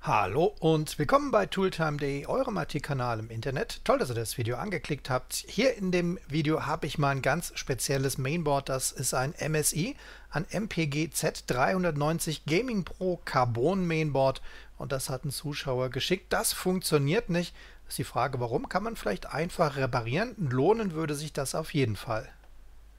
Hallo und willkommen bei Tooltime.de, eurem IT-Kanal im Internet. Toll, dass ihr das Video angeklickt habt. Hier in dem Video habe ich mal ein ganz spezielles Mainboard. Das ist ein MSI, ein MPG Z390 Gaming Pro Carbon Mainboard und das hat ein Zuschauer geschickt. Das funktioniert nicht. Ist die Frage, warum kann man vielleicht einfach reparieren? Lohnen würde sich das auf jeden Fall.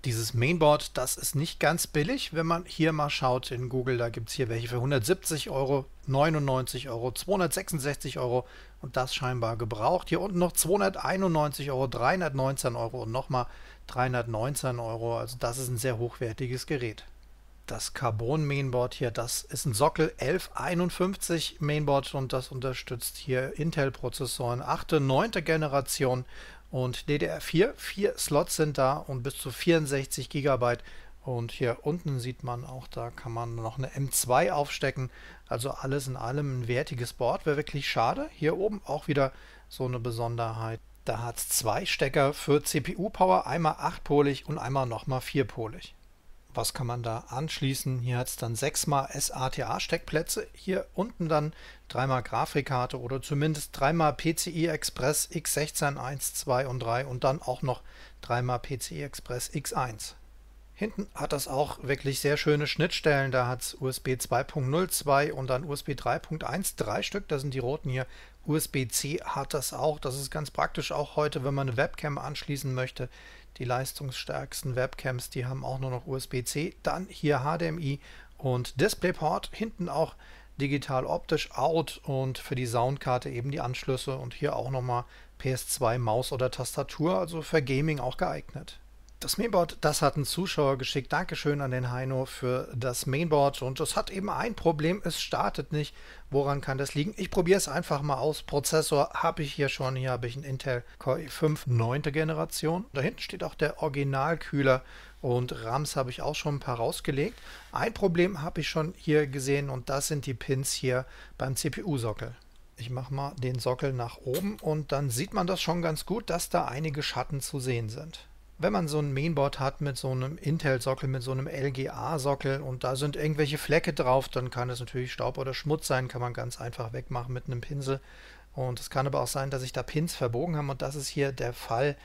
Dieses Mainboard, das ist nicht ganz billig. Wenn man hier mal schaut in Google, da gibt es hier welche für 170 Euro, 99 Euro, 266 Euro und das scheinbar gebraucht. Hier unten noch 291 Euro, 319 Euro und nochmal 319 Euro. Also das ist ein sehr hochwertiges Gerät. Das Carbon Mainboard hier, das ist ein Sockel 1151 Mainboard und das unterstützt hier Intel-Prozessoren 8. 9. Generation und DDR4. Vier Slots sind da und bis zu 64 GB. Und hier unten sieht man auch, da kann man noch eine M2 aufstecken. Also alles in allem ein wertiges Board. Wäre wirklich schade. Hier oben auch wieder so eine Besonderheit. Da hat es zwei Stecker für CPU-Power, einmal 8-polig und einmal nochmal 4-polig. Was kann man da anschließen? Hier hat es dann 6 mal SATA-Steckplätze. Hier unten dann dreimal Grafikkarte oder zumindest dreimal PCI Express X16, 1, 2 und 3 und dann auch noch dreimal PCI Express X1. Hinten hat das auch wirklich sehr schöne Schnittstellen. Da hat es USB 2.0, 2 und dann USB 3.1, drei Stück. Das sind die roten hier. USB-C hat das auch. Das ist ganz praktisch auch heute, wenn man eine Webcam anschließen möchte. Die leistungsstärksten Webcams, die haben auch nur noch USB-C. Dann hier HDMI und DisplayPort. Hinten auch digital optisch out und für die Soundkarte eben die Anschlüsse und hier auch nochmal PS2 Maus oder Tastatur, also für Gaming auch geeignet. Das Mainboard, das hat ein Zuschauer geschickt. Dankeschön an den Heino für das Mainboard. Und das hat eben ein Problem, es startet nicht. Woran kann das liegen? Ich probiere es einfach mal aus. Prozessor habe ich hier schon. Hier habe ich einen Intel Core i5 9. Generation. Da hinten steht auch der Originalkühler. Und RAMs habe ich auch schon ein paar rausgelegt. Ein Problem habe ich schon hier gesehen und das sind die Pins hier beim CPU-Sockel. Ich mache mal den Sockel nach oben und dann sieht man das schon ganz gut, dass da einige Schatten zu sehen sind wenn man so ein Mainboard hat mit so einem Intel-Sockel, mit so einem LGA-Sockel und da sind irgendwelche Flecke drauf, dann kann es natürlich Staub oder Schmutz sein, kann man ganz einfach wegmachen mit einem Pinsel. Und es kann aber auch sein, dass sich da Pins verbogen haben und das ist hier der Fall.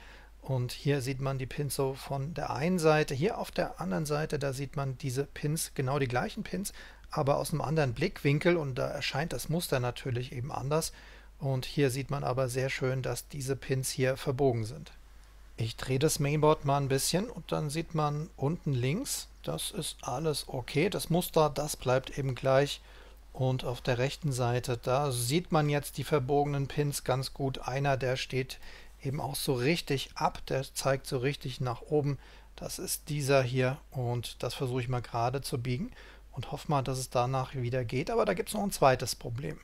Und hier sieht man die Pins so von der einen Seite. Hier auf der anderen Seite, da sieht man diese Pins, genau die gleichen Pins, aber aus einem anderen Blickwinkel und da erscheint das Muster natürlich eben anders. Und hier sieht man aber sehr schön, dass diese Pins hier verbogen sind. Ich drehe das Mainboard mal ein bisschen und dann sieht man unten links, das ist alles okay. Das Muster, das bleibt eben gleich. Und auf der rechten Seite, da sieht man jetzt die verbogenen Pins ganz gut. Einer, der steht eben auch so richtig ab, der zeigt so richtig nach oben. Das ist dieser hier und das versuche ich mal gerade zu biegen und hoffe mal, dass es danach wieder geht. Aber da gibt es noch ein zweites Problem.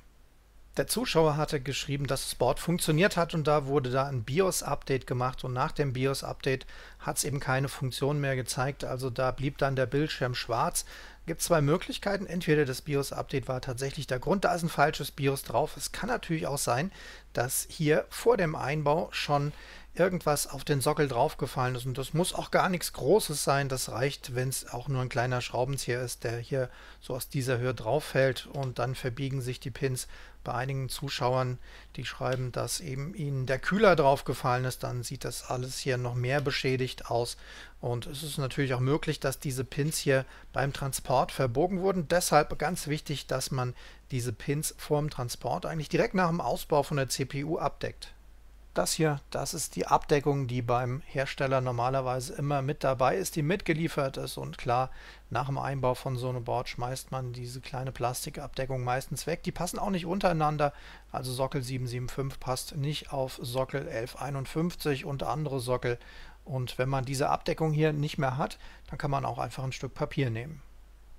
Der Zuschauer hatte geschrieben, dass das Board funktioniert hat und da wurde da ein BIOS-Update gemacht und nach dem BIOS-Update hat es eben keine Funktion mehr gezeigt, also da blieb dann der Bildschirm schwarz. Gibt zwei Möglichkeiten, entweder das BIOS-Update war tatsächlich der Grund, da ist ein falsches BIOS drauf. Es kann natürlich auch sein, dass hier vor dem Einbau schon irgendwas auf den Sockel draufgefallen ist. Und das muss auch gar nichts Großes sein. Das reicht, wenn es auch nur ein kleiner Schraubenzieher ist, der hier so aus dieser Höhe drauf fällt und dann verbiegen sich die Pins. Bei einigen Zuschauern, die schreiben, dass eben ihnen der Kühler draufgefallen ist, dann sieht das alles hier noch mehr beschädigt aus. Und es ist natürlich auch möglich, dass diese Pins hier beim Transport verbogen wurden. Deshalb ganz wichtig, dass man diese Pins vor dem Transport eigentlich direkt nach dem Ausbau von der CPU abdeckt. Das hier, das ist die Abdeckung, die beim Hersteller normalerweise immer mit dabei ist, die mitgeliefert ist. Und klar, nach dem Einbau von so einem Board schmeißt man diese kleine Plastikabdeckung meistens weg. Die passen auch nicht untereinander. Also Sockel 775 passt nicht auf Sockel 1151 und andere Sockel. Und wenn man diese Abdeckung hier nicht mehr hat, dann kann man auch einfach ein Stück Papier nehmen.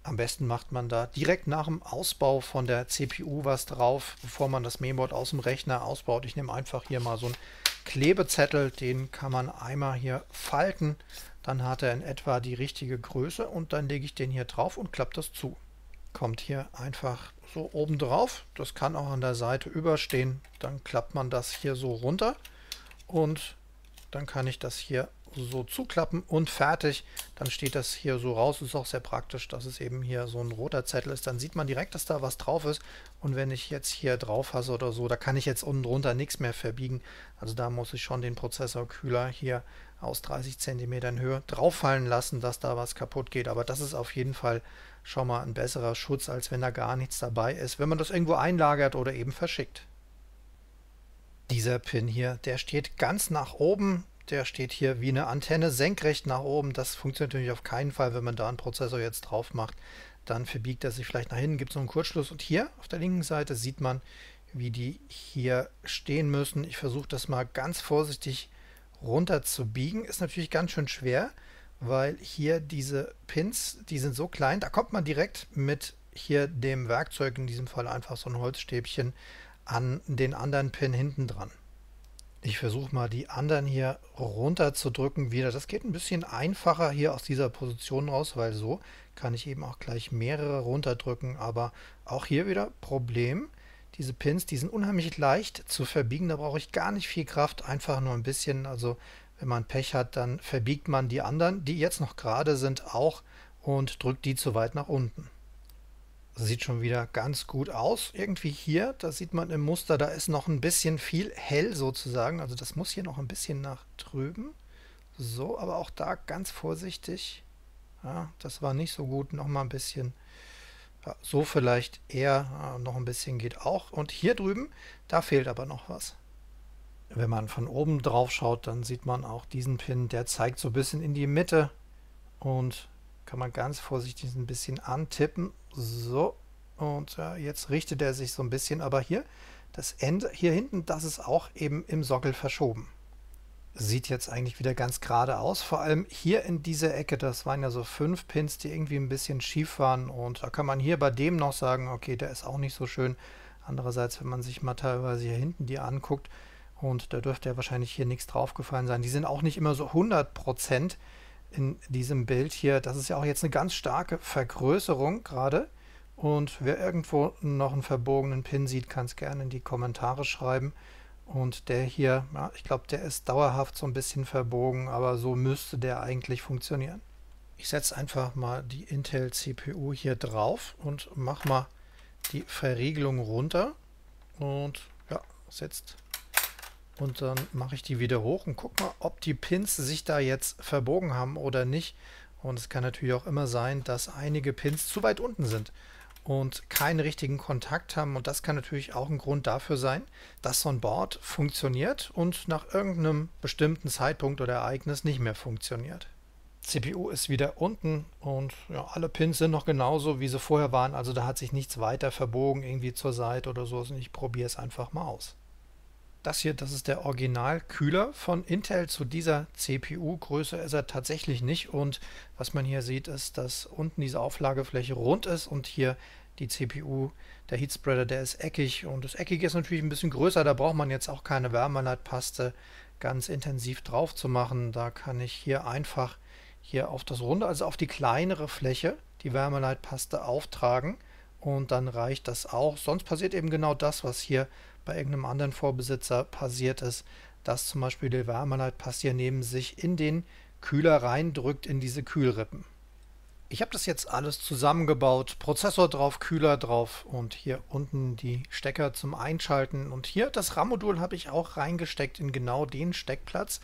Am besten macht man da direkt nach dem Ausbau von der CPU was drauf, bevor man das Mainboard aus dem Rechner ausbaut. Ich nehme einfach hier mal so einen Klebezettel, den kann man einmal hier falten. Dann hat er in etwa die richtige Größe und dann lege ich den hier drauf und klappe das zu. Kommt hier einfach so oben drauf. Das kann auch an der Seite überstehen. Dann klappt man das hier so runter und dann kann ich das hier so zuklappen und fertig. Dann steht das hier so raus. Ist auch sehr praktisch, dass es eben hier so ein roter Zettel ist. Dann sieht man direkt, dass da was drauf ist. Und wenn ich jetzt hier drauf fasse oder so, da kann ich jetzt unten drunter nichts mehr verbiegen. Also da muss ich schon den Prozessorkühler hier aus 30 cm Höhe drauffallen lassen, dass da was kaputt geht. Aber das ist auf jeden Fall schon mal ein besserer Schutz, als wenn da gar nichts dabei ist, wenn man das irgendwo einlagert oder eben verschickt. Dieser Pin hier, der steht ganz nach oben. Der steht hier wie eine Antenne senkrecht nach oben. Das funktioniert natürlich auf keinen Fall, wenn man da einen Prozessor jetzt drauf macht. Dann verbiegt er sich vielleicht nach hinten, gibt es noch einen Kurzschluss. Und hier auf der linken Seite sieht man, wie die hier stehen müssen. Ich versuche das mal ganz vorsichtig runter zu biegen. Ist natürlich ganz schön schwer, weil hier diese Pins, die sind so klein, da kommt man direkt mit hier dem Werkzeug, in diesem Fall einfach so ein Holzstäbchen, an den anderen Pin hinten dran. Ich versuche mal die anderen hier runter zu drücken wieder. Das geht ein bisschen einfacher hier aus dieser Position raus, weil so kann ich eben auch gleich mehrere runterdrücken. Aber auch hier wieder Problem. Diese Pins, die sind unheimlich leicht zu verbiegen. Da brauche ich gar nicht viel Kraft, einfach nur ein bisschen. Also wenn man Pech hat, dann verbiegt man die anderen, die jetzt noch gerade sind, auch und drückt die zu weit nach unten. Sieht schon wieder ganz gut aus. Irgendwie hier, da sieht man im Muster, da ist noch ein bisschen viel hell sozusagen. Also das muss hier noch ein bisschen nach drüben. So, aber auch da ganz vorsichtig. Ja, das war nicht so gut. Noch mal ein bisschen. Ja, so vielleicht eher. Ja, noch ein bisschen geht auch. Und hier drüben, da fehlt aber noch was. Wenn man von oben drauf schaut, dann sieht man auch diesen Pin. Der zeigt so ein bisschen in die Mitte. Und kann man ganz vorsichtig ein bisschen antippen. So, und ja, jetzt richtet er sich so ein bisschen, aber hier, das Ende hier hinten, das ist auch eben im Sockel verschoben. Sieht jetzt eigentlich wieder ganz gerade aus, vor allem hier in dieser Ecke, das waren ja so fünf Pins, die irgendwie ein bisschen schief waren und da kann man hier bei dem noch sagen, okay, der ist auch nicht so schön. Andererseits, wenn man sich mal teilweise hier hinten die anguckt, und da dürfte ja wahrscheinlich hier nichts draufgefallen sein, die sind auch nicht immer so 100 Prozent in diesem Bild hier. Das ist ja auch jetzt eine ganz starke Vergrößerung gerade. Und wer irgendwo noch einen verbogenen Pin sieht, kann es gerne in die Kommentare schreiben. Und der hier, ja, ich glaube, der ist dauerhaft so ein bisschen verbogen, aber so müsste der eigentlich funktionieren. Ich setze einfach mal die Intel CPU hier drauf und mache mal die Verriegelung runter. Und ja, setzt und dann mache ich die wieder hoch und gucke mal, ob die Pins sich da jetzt verbogen haben oder nicht. Und es kann natürlich auch immer sein, dass einige Pins zu weit unten sind und keinen richtigen Kontakt haben. Und das kann natürlich auch ein Grund dafür sein, dass so ein Board funktioniert und nach irgendeinem bestimmten Zeitpunkt oder Ereignis nicht mehr funktioniert. CPU ist wieder unten und ja, alle Pins sind noch genauso, wie sie vorher waren. Also da hat sich nichts weiter verbogen, irgendwie zur Seite oder so. Und ich probiere es einfach mal aus. Das hier, das ist der Originalkühler von Intel zu dieser CPU. Größer ist er tatsächlich nicht. Und was man hier sieht, ist, dass unten diese Auflagefläche rund ist und hier die CPU, der Heatspreader, der ist eckig. Und das Eckige ist natürlich ein bisschen größer. Da braucht man jetzt auch keine Wärmeleitpaste ganz intensiv drauf zu machen. Da kann ich hier einfach hier auf das Runde, also auf die kleinere Fläche, die Wärmeleitpaste auftragen. Und dann reicht das auch. Sonst passiert eben genau das, was hier bei irgendeinem anderen Vorbesitzer passiert ist, dass zum Beispiel der Wärmeleitpass hier neben sich in den Kühler reindrückt in diese Kühlrippen. Ich habe das jetzt alles zusammengebaut, Prozessor drauf, Kühler drauf und hier unten die Stecker zum Einschalten und hier das RAM-Modul habe ich auch reingesteckt in genau den Steckplatz,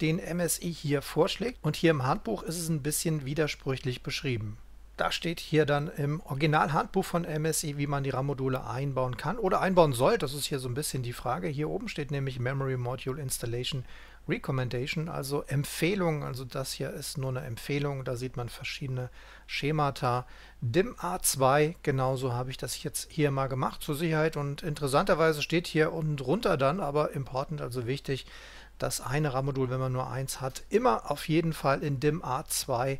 den MSI hier vorschlägt und hier im Handbuch ist es ein bisschen widersprüchlich beschrieben. Da steht hier dann im Originalhandbuch von MSI, wie man die RAM-Module einbauen kann oder einbauen soll. Das ist hier so ein bisschen die Frage. Hier oben steht nämlich Memory Module Installation Recommendation, also Empfehlung. Also das hier ist nur eine Empfehlung. Da sieht man verschiedene Schemata. DIM A2, genauso habe ich das jetzt hier mal gemacht zur Sicherheit. Und interessanterweise steht hier unten drunter dann, aber important, also wichtig, das eine RAM-Modul, wenn man nur eins hat, immer auf jeden Fall in DIM A2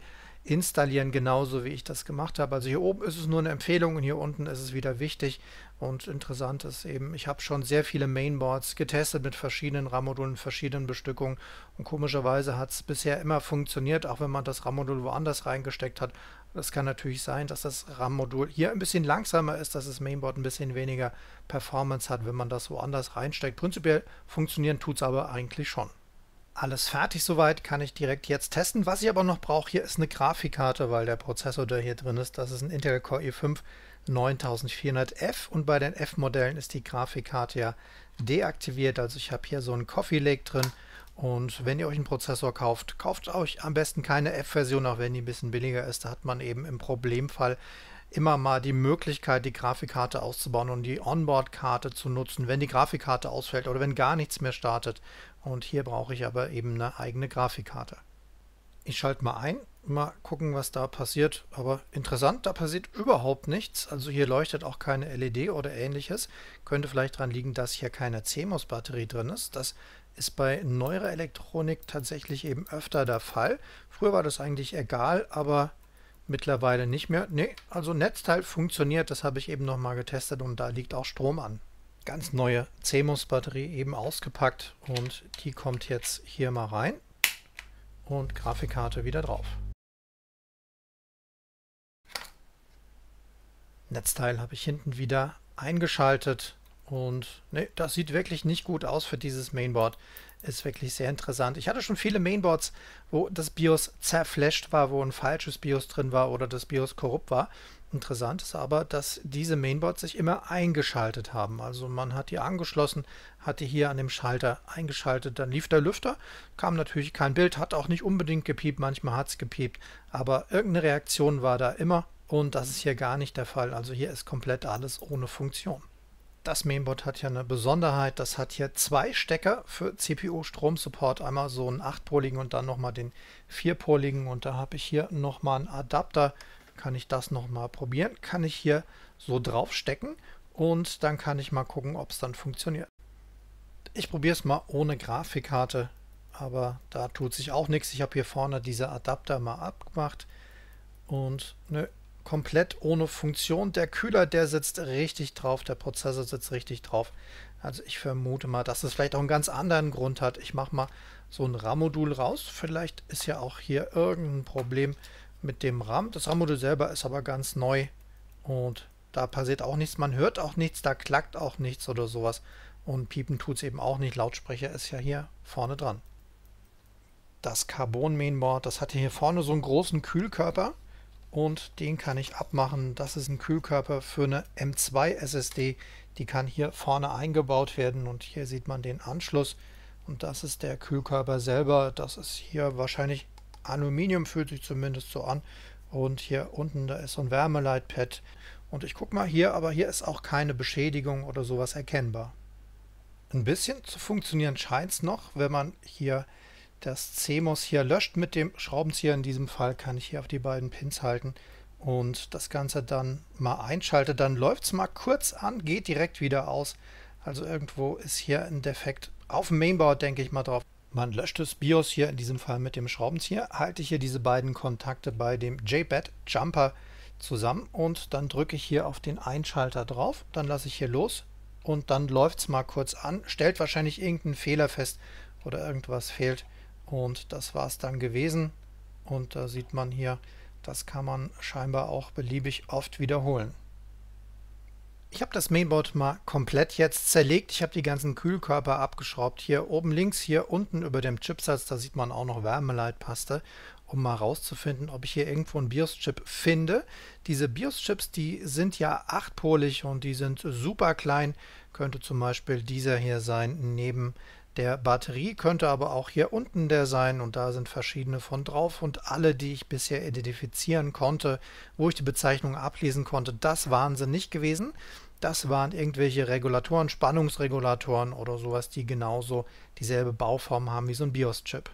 installieren, genauso wie ich das gemacht habe. Also hier oben ist es nur eine Empfehlung und hier unten ist es wieder wichtig. Und interessant ist eben, ich habe schon sehr viele Mainboards getestet mit verschiedenen RAM-Modulen, verschiedenen Bestückungen. Und komischerweise hat es bisher immer funktioniert, auch wenn man das RAM-Modul woanders reingesteckt hat. Es kann natürlich sein, dass das RAM-Modul hier ein bisschen langsamer ist, dass das Mainboard ein bisschen weniger Performance hat, wenn man das woanders reinsteckt. Prinzipiell funktionieren tut es aber eigentlich schon. Alles fertig soweit, kann ich direkt jetzt testen. Was ich aber noch brauche, hier ist eine Grafikkarte, weil der Prozessor, der hier drin ist, das ist ein Intel Core i5 9400F und bei den F-Modellen ist die Grafikkarte ja deaktiviert. Also ich habe hier so einen Coffee Lake drin und wenn ihr euch einen Prozessor kauft, kauft euch am besten keine F-Version, auch wenn die ein bisschen billiger ist. Da hat man eben im Problemfall immer mal die Möglichkeit, die Grafikkarte auszubauen und die Onboard-Karte zu nutzen, wenn die Grafikkarte ausfällt oder wenn gar nichts mehr startet. Und hier brauche ich aber eben eine eigene Grafikkarte. Ich schalte mal ein, mal gucken, was da passiert. Aber interessant, da passiert überhaupt nichts. Also hier leuchtet auch keine LED oder ähnliches. Könnte vielleicht daran liegen, dass hier keine CMOS-Batterie drin ist. Das ist bei neuerer Elektronik tatsächlich eben öfter der Fall. Früher war das eigentlich egal, aber Mittlerweile nicht mehr. Ne, also Netzteil funktioniert, das habe ich eben nochmal getestet und da liegt auch Strom an. Ganz neue CMOS-Batterie eben ausgepackt und die kommt jetzt hier mal rein und Grafikkarte wieder drauf. Netzteil habe ich hinten wieder eingeschaltet und ne, das sieht wirklich nicht gut aus für dieses Mainboard ist wirklich sehr interessant. Ich hatte schon viele Mainboards, wo das BIOS zerflasht war, wo ein falsches BIOS drin war oder das BIOS korrupt war. Interessant ist aber, dass diese Mainboards sich immer eingeschaltet haben. Also man hat die angeschlossen, hatte hier an dem Schalter eingeschaltet, dann lief der Lüfter, kam natürlich kein Bild, hat auch nicht unbedingt gepiept, manchmal hat es gepiept, aber irgendeine Reaktion war da immer und das ist hier gar nicht der Fall. Also hier ist komplett alles ohne Funktion. Das Mainboard hat ja eine Besonderheit, das hat hier zwei Stecker für CPU-Strom-Support, einmal so einen 8-poligen und dann nochmal den 4-poligen und da habe ich hier nochmal einen Adapter, kann ich das nochmal probieren, kann ich hier so drauf stecken und dann kann ich mal gucken, ob es dann funktioniert. Ich probiere es mal ohne Grafikkarte, aber da tut sich auch nichts. Ich habe hier vorne diese Adapter mal abgemacht. Und nö, komplett ohne Funktion. Der Kühler, der sitzt richtig drauf, der Prozessor sitzt richtig drauf. Also ich vermute mal, dass es vielleicht auch einen ganz anderen Grund hat. Ich mache mal so ein RAM-Modul raus. Vielleicht ist ja auch hier irgendein Problem mit dem RAM. Das RAM-Modul selber ist aber ganz neu und da passiert auch nichts. Man hört auch nichts, da klackt auch nichts oder sowas. Und piepen tut es eben auch nicht. Lautsprecher ist ja hier vorne dran. Das Carbon Mainboard, das hat hier vorne so einen großen Kühlkörper und den kann ich abmachen. Das ist ein Kühlkörper für eine M2 SSD. Die kann hier vorne eingebaut werden und hier sieht man den Anschluss. Und das ist der Kühlkörper selber. Das ist hier wahrscheinlich Aluminium, fühlt sich zumindest so an. Und hier unten, da ist so ein Wärmeleitpad. Und ich gucke mal hier, aber hier ist auch keine Beschädigung oder sowas erkennbar. Ein bisschen zu funktionieren scheint es noch, wenn man hier das CMOS hier löscht mit dem Schraubenzieher. In diesem Fall kann ich hier auf die beiden Pins halten und das Ganze dann mal einschalte. Dann läuft es mal kurz an, geht direkt wieder aus. Also irgendwo ist hier ein Defekt. Auf dem Mainboard denke ich mal drauf. Man löscht das BIOS hier in diesem Fall mit dem Schraubenzieher. Halte hier diese beiden Kontakte bei dem JBED Jumper zusammen und dann drücke ich hier auf den Einschalter drauf. Dann lasse ich hier los und dann läuft es mal kurz an. Stellt wahrscheinlich irgendeinen Fehler fest oder irgendwas fehlt. Und das war es dann gewesen. Und da sieht man hier, das kann man scheinbar auch beliebig oft wiederholen. Ich habe das Mainboard mal komplett jetzt zerlegt. Ich habe die ganzen Kühlkörper abgeschraubt. Hier oben links, hier unten über dem Chipsatz, da sieht man auch noch Wärmeleitpaste, um mal rauszufinden, ob ich hier irgendwo einen BIOS-Chip finde. Diese BIOS-Chips, die sind ja achtpolig und die sind super klein. Könnte zum Beispiel dieser hier sein, neben der Batterie könnte aber auch hier unten der sein und da sind verschiedene von drauf und alle, die ich bisher identifizieren konnte, wo ich die Bezeichnung ablesen konnte, das waren sie nicht gewesen. Das waren irgendwelche Regulatoren, Spannungsregulatoren oder sowas, die genauso dieselbe Bauform haben wie so ein BIOS-Chip.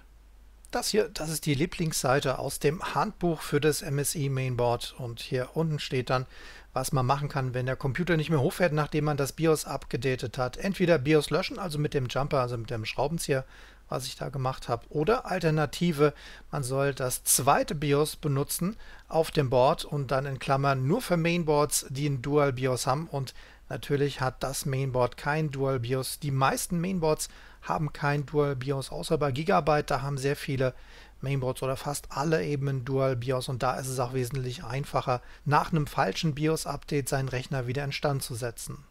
Das hier, das ist die Lieblingsseite aus dem Handbuch für das MSI Mainboard und hier unten steht dann, was man machen kann, wenn der Computer nicht mehr hochfährt, nachdem man das BIOS abgedatet hat. Entweder BIOS löschen, also mit dem Jumper, also mit dem Schraubenzieher, was ich da gemacht habe, oder Alternative, man soll das zweite BIOS benutzen auf dem Board und dann in Klammern nur für Mainboards, die ein Dual BIOS haben und natürlich hat das Mainboard kein Dual BIOS. Die meisten Mainboards haben kein Dual BIOS, außer bei Gigabyte. Da haben sehr viele Mainboards oder fast alle eben ein Dual BIOS und da ist es auch wesentlich einfacher, nach einem falschen BIOS-Update seinen Rechner wieder in Stand zu setzen.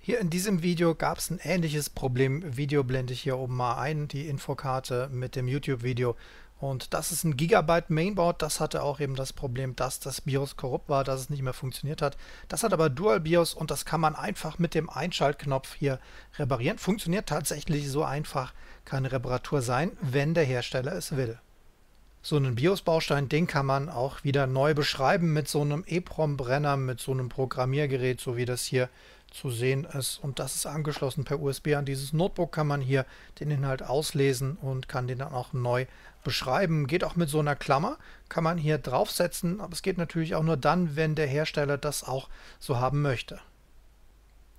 Hier in diesem Video gab es ein ähnliches Problem. Video blende ich hier oben mal ein, die Infokarte mit dem YouTube-Video. Und das ist ein Gigabyte Mainboard. Das hatte auch eben das Problem, dass das BIOS korrupt war, dass es nicht mehr funktioniert hat. Das hat aber Dual BIOS und das kann man einfach mit dem Einschaltknopf hier reparieren. Funktioniert tatsächlich so einfach, kann Reparatur sein, wenn der Hersteller es will. So einen BIOS-Baustein, den kann man auch wieder neu beschreiben mit so einem EEPROM-Brenner, mit so einem Programmiergerät, so wie das hier zu sehen ist. Und das ist angeschlossen per USB an dieses Notebook, kann man hier den Inhalt auslesen und kann den dann auch neu beschreiben. Geht auch mit so einer Klammer, kann man hier draufsetzen, aber es geht natürlich auch nur dann, wenn der Hersteller das auch so haben möchte.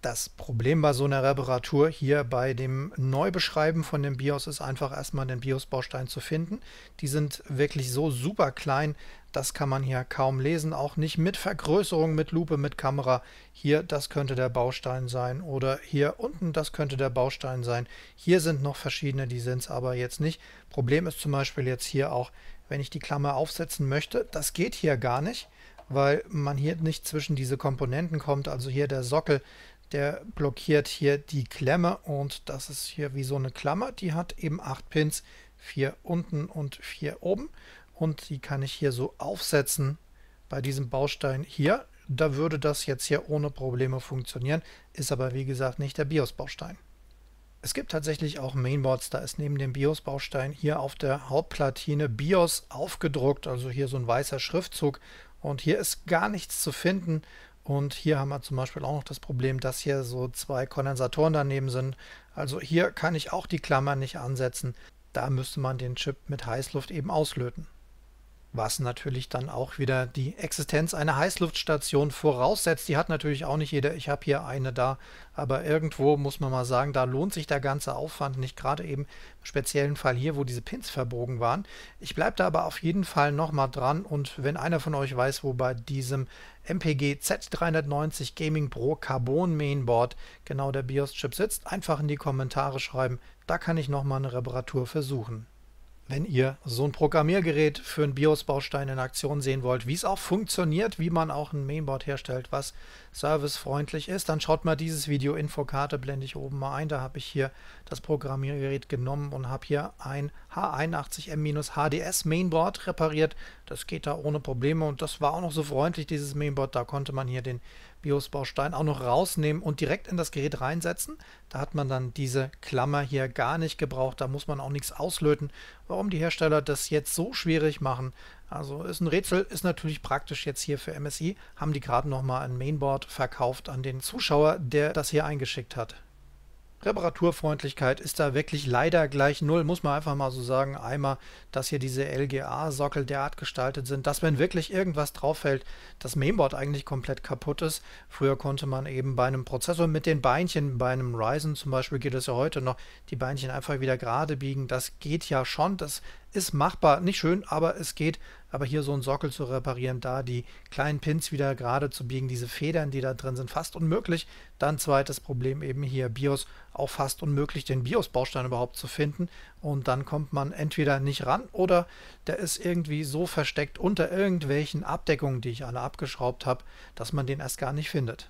Das Problem bei so einer Reparatur hier bei dem Neubeschreiben von dem BIOS ist einfach erstmal den BIOS-Baustein zu finden. Die sind wirklich so super klein, das kann man hier kaum lesen, auch nicht mit Vergrößerung, mit Lupe, mit Kamera. Hier, das könnte der Baustein sein oder hier unten, das könnte der Baustein sein. Hier sind noch verschiedene, die sind es aber jetzt nicht. Problem ist zum Beispiel jetzt hier auch, wenn ich die Klammer aufsetzen möchte, das geht hier gar nicht, weil man hier nicht zwischen diese Komponenten kommt. Also hier der Sockel, der blockiert hier die Klemme und das ist hier wie so eine Klammer. Die hat eben acht Pins, vier unten und vier oben und die kann ich hier so aufsetzen bei diesem Baustein hier. Da würde das jetzt hier ohne Probleme funktionieren, ist aber wie gesagt nicht der BIOS-Baustein. Es gibt tatsächlich auch Mainboards, da ist neben dem BIOS-Baustein hier auf der Hauptplatine BIOS aufgedruckt, also hier so ein weißer Schriftzug und hier ist gar nichts zu finden und hier haben wir zum Beispiel auch noch das Problem, dass hier so zwei Kondensatoren daneben sind. Also hier kann ich auch die Klammer nicht ansetzen. Da müsste man den Chip mit Heißluft eben auslöten was natürlich dann auch wieder die Existenz einer Heißluftstation voraussetzt. Die hat natürlich auch nicht jeder. Ich habe hier eine da, aber irgendwo muss man mal sagen, da lohnt sich der ganze Aufwand nicht, gerade eben im speziellen Fall hier, wo diese Pins verbogen waren. Ich bleibe da aber auf jeden Fall nochmal dran und wenn einer von euch weiß, wo bei diesem MPG Z390 Gaming Pro Carbon Mainboard genau der BIOS-Chip sitzt, einfach in die Kommentare schreiben. Da kann ich nochmal eine Reparatur versuchen. Wenn ihr so ein Programmiergerät für einen BIOS-Baustein in Aktion sehen wollt, wie es auch funktioniert, wie man auch ein Mainboard herstellt, was servicefreundlich ist, dann schaut mal dieses Video Infokarte, blende ich oben mal ein. Da habe ich hier das Programmiergerät genommen und habe hier ein H81M-HDS Mainboard repariert. Das geht da ohne Probleme und das war auch noch so freundlich, dieses Mainboard. Da konnte man hier den BIOS-Baustein auch noch rausnehmen und direkt in das Gerät reinsetzen. Da hat man dann diese Klammer hier gar nicht gebraucht. Da muss man auch nichts auslöten. Warum die Hersteller das jetzt so schwierig machen, also ist ein Rätsel, ist natürlich praktisch jetzt hier für MSI. Haben die gerade nochmal ein Mainboard verkauft an den Zuschauer, der das hier eingeschickt hat. Reparaturfreundlichkeit ist da wirklich leider gleich null, muss man einfach mal so sagen. Einmal, dass hier diese LGA-Sockel derart gestaltet sind, dass wenn wirklich irgendwas drauf fällt, das Mainboard eigentlich komplett kaputt ist. Früher konnte man eben bei einem Prozessor mit den Beinchen, bei einem Ryzen zum Beispiel geht es ja heute noch, die Beinchen einfach wieder gerade biegen. Das geht ja schon, das ist machbar. Nicht schön, aber es geht. Aber hier so einen Sockel zu reparieren, da die kleinen Pins wieder gerade zu biegen, diese Federn, die da drin sind, fast unmöglich. Dann zweites Problem eben hier BIOS, auch fast unmöglich, den BIOS-Baustein überhaupt zu finden. Und dann kommt man entweder nicht ran oder der ist irgendwie so versteckt unter irgendwelchen Abdeckungen, die ich alle abgeschraubt habe, dass man den erst gar nicht findet.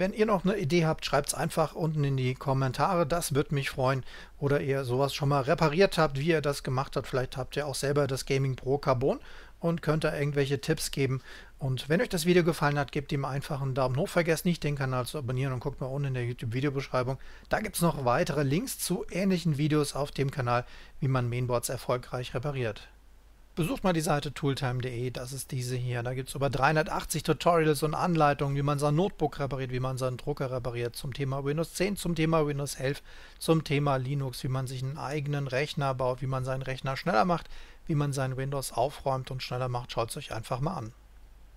Wenn ihr noch eine Idee habt, schreibt es einfach unten in die Kommentare. Das würde mich freuen. Oder ihr sowas schon mal repariert habt, wie ihr das gemacht habt. Vielleicht habt ihr auch selber das Gaming Pro Carbon und könnt da irgendwelche Tipps geben. Und wenn euch das Video gefallen hat, gebt ihm einfach einen Daumen hoch. Vergesst nicht, den Kanal zu abonnieren und guckt mal unten in der YouTube-Videobeschreibung. Da gibt es noch weitere Links zu ähnlichen Videos auf dem Kanal, wie man Mainboards erfolgreich repariert. Besucht mal die Seite tooltime.de, das ist diese hier. Da gibt es über 380 Tutorials und Anleitungen, wie man sein Notebook repariert, wie man seinen Drucker repariert, zum Thema Windows 10, zum Thema Windows 11, zum Thema Linux, wie man sich einen eigenen Rechner baut, wie man seinen Rechner schneller macht, wie man sein Windows aufräumt und schneller macht. Schaut es euch einfach mal an.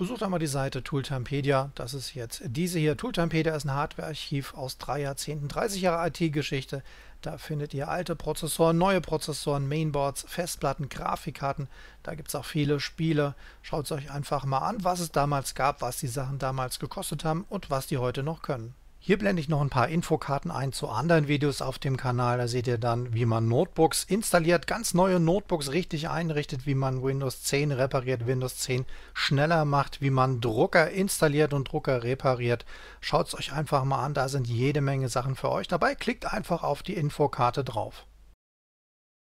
Besucht einmal die Seite Tooltimepedia. Das ist jetzt diese hier. Tooltimepedia ist ein Hardwarearchiv aus drei Jahrzehnten, 30 Jahre IT-Geschichte. Da findet ihr alte Prozessoren, neue Prozessoren, Mainboards, Festplatten, Grafikkarten. Da gibt es auch viele Spiele. Schaut es euch einfach mal an, was es damals gab, was die Sachen damals gekostet haben und was die heute noch können. Hier blende ich noch ein paar Infokarten ein zu anderen Videos auf dem Kanal. Da seht ihr dann, wie man Notebooks installiert, ganz neue Notebooks richtig einrichtet, wie man Windows 10 repariert, Windows 10 schneller macht, wie man Drucker installiert und Drucker repariert. Schaut es euch einfach mal an, da sind jede Menge Sachen für euch dabei. Klickt einfach auf die Infokarte drauf.